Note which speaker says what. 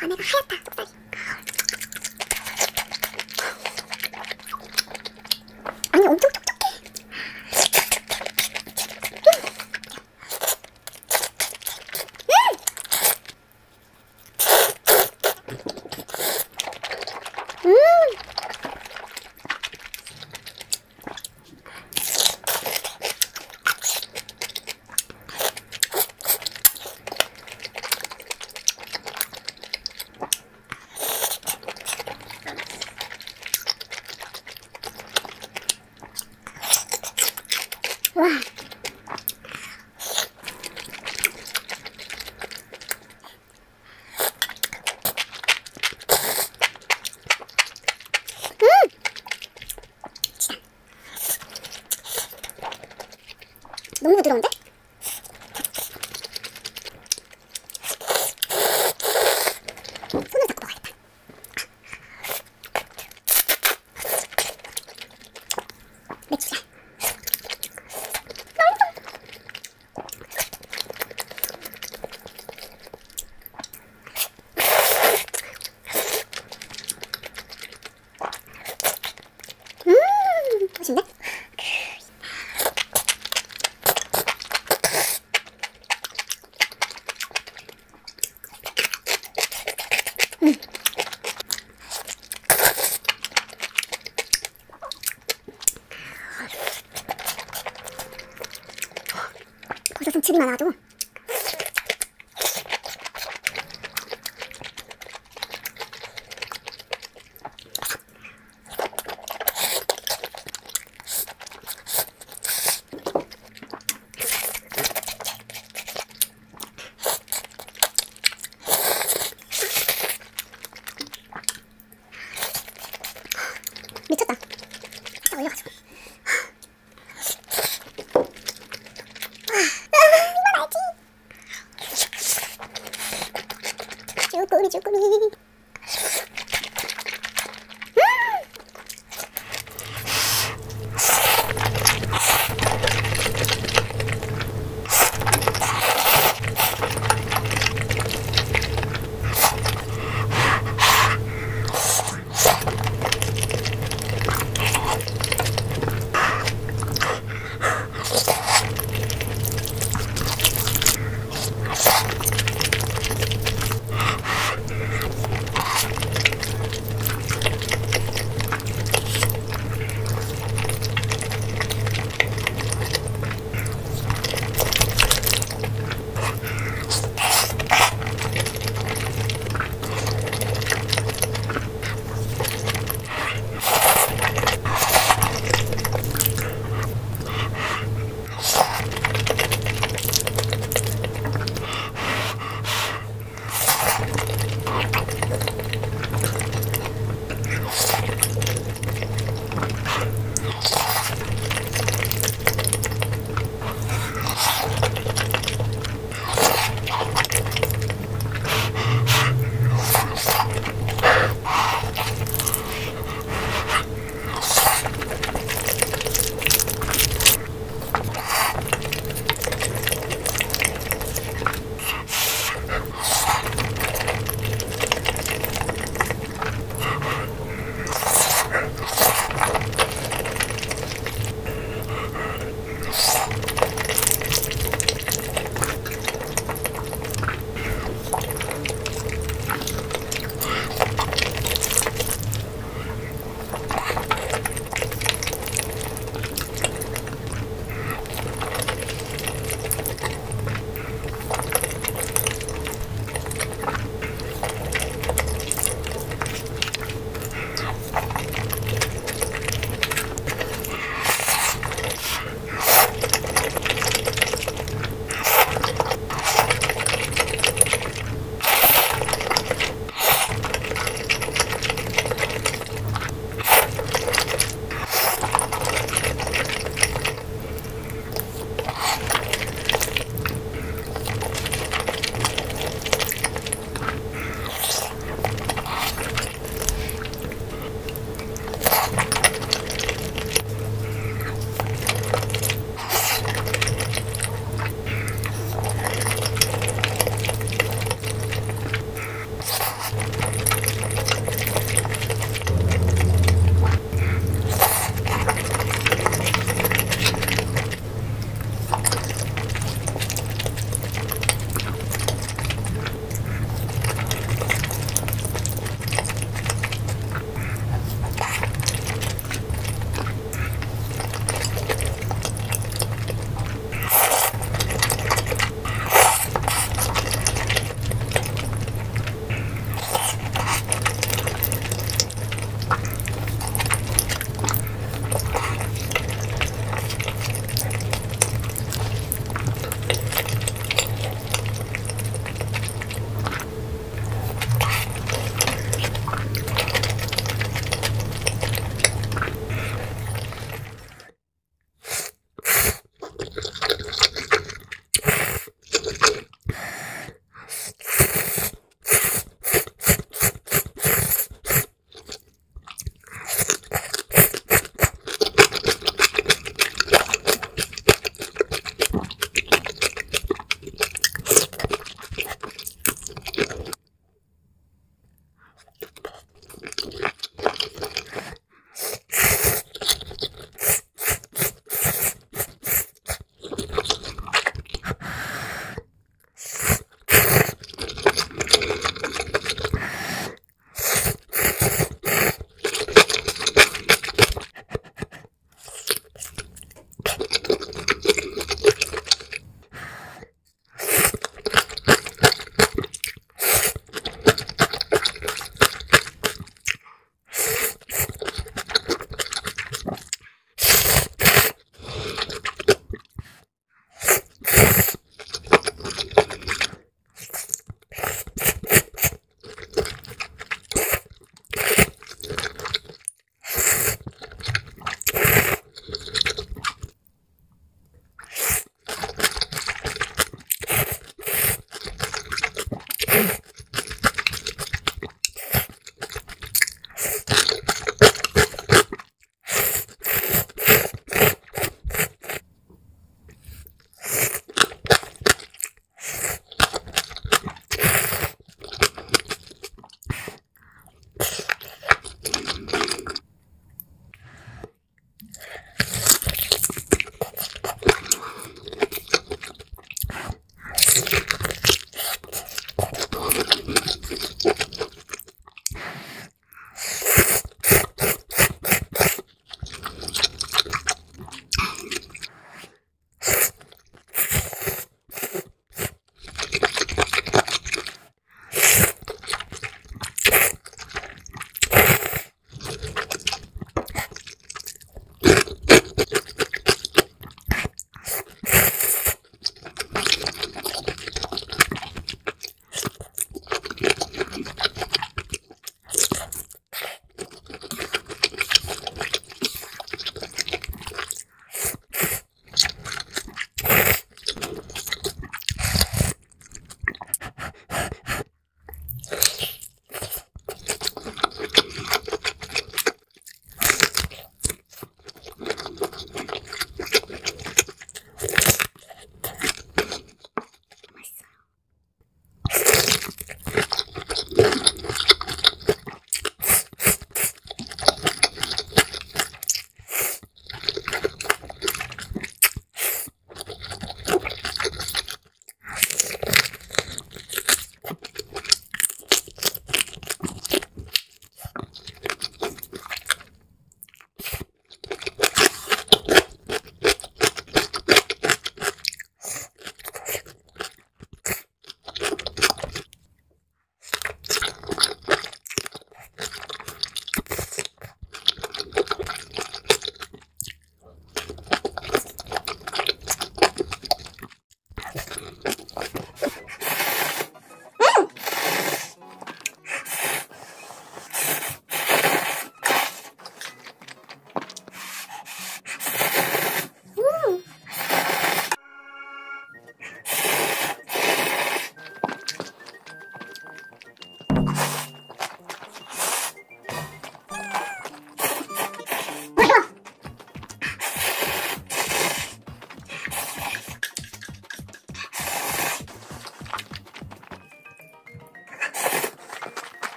Speaker 1: 羽が生えた。 많아가지고.